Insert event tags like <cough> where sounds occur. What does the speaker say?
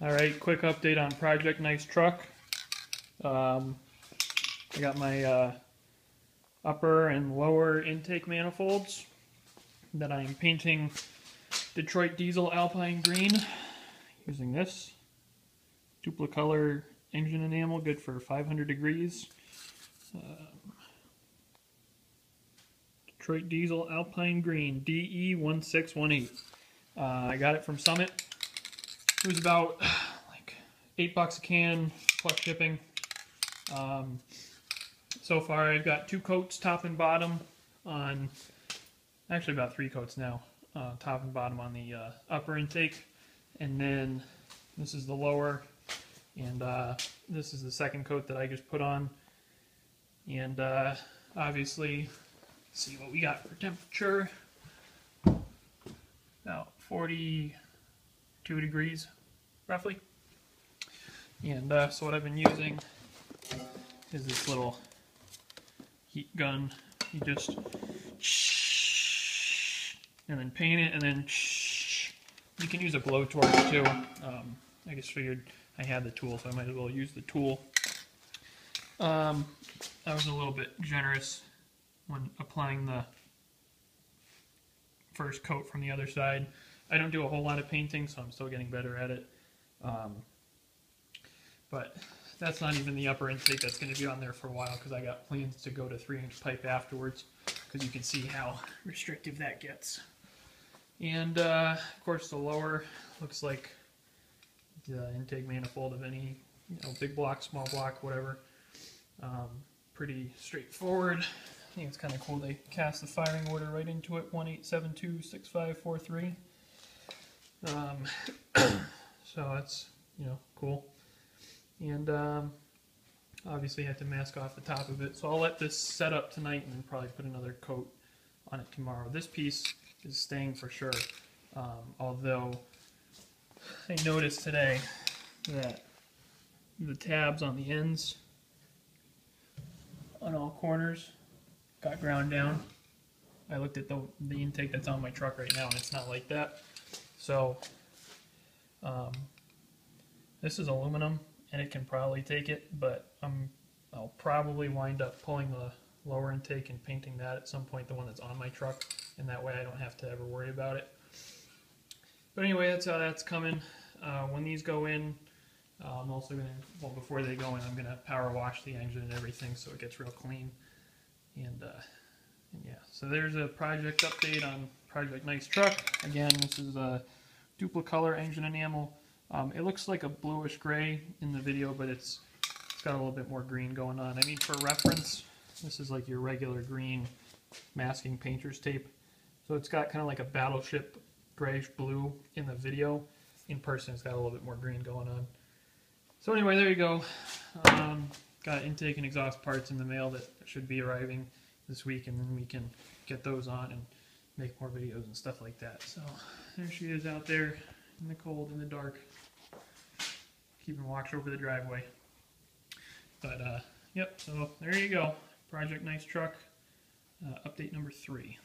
All right, quick update on Project Nice Truck. Um, I got my uh, upper and lower intake manifolds that I'm painting Detroit Diesel Alpine Green using this Dupli-Color engine enamel, good for 500 degrees. Um, Detroit Diesel Alpine Green DE1618. Uh, I got it from Summit. It was about <sighs> like eight bucks a can plus shipping. Um, so far, I've got two coats, top and bottom, on actually about three coats now, uh, top and bottom on the uh, upper intake, and then this is the lower, and uh, this is the second coat that I just put on, and uh, obviously, see what we got for temperature. About 42 degrees, roughly. And uh, so what I've been using is this little heat gun. You just and then paint it, and then you can use a blowtorch too. Um, I just figured I had the tool, so I might as well use the tool. Um, I was a little bit generous when applying the first coat from the other side. I don't do a whole lot of painting, so I'm still getting better at it. Um, but that's not even the upper intake that's going to be on there for a while because I got plans to go to 3 inch pipe afterwards because you can see how restrictive that gets. And uh, of course the lower looks like the intake manifold of any you know, big block, small block, whatever. Um, pretty straightforward. I think it's kind of cool they cast the firing order right into it, 18726543. Um, <coughs> so that's, you know, cool and um, obviously had to mask off the top of it. So I'll let this set up tonight and then probably put another coat on it tomorrow. This piece is staying for sure, um, although I noticed today that the tabs on the ends on all corners got ground down. I looked at the, the intake that's on my truck right now and it's not like that. So um, this is aluminum and it can probably take it, but I'm, I'll probably wind up pulling the lower intake and painting that at some point, the one that's on my truck, and that way I don't have to ever worry about it. But anyway, that's how that's coming. Uh, when these go in, uh, I'm also going to, well, before they go in, I'm going to power wash the engine and everything so it gets real clean. And, uh, and yeah, so there's a project update on Project Nice Truck. Again, this is a Dupli-Color engine enamel. Um, it looks like a bluish gray in the video, but it's, it's got a little bit more green going on. I mean, for reference, this is like your regular green masking painter's tape. So it's got kind of like a battleship grayish blue in the video. In person, it's got a little bit more green going on. So anyway, there you go. Um, got intake and exhaust parts in the mail that should be arriving this week, and then we can get those on and make more videos and stuff like that. So there she is out there in the cold, in the dark, keeping watch over the driveway. But, uh, yep, so there you go. Project Nice Truck, uh, update number three.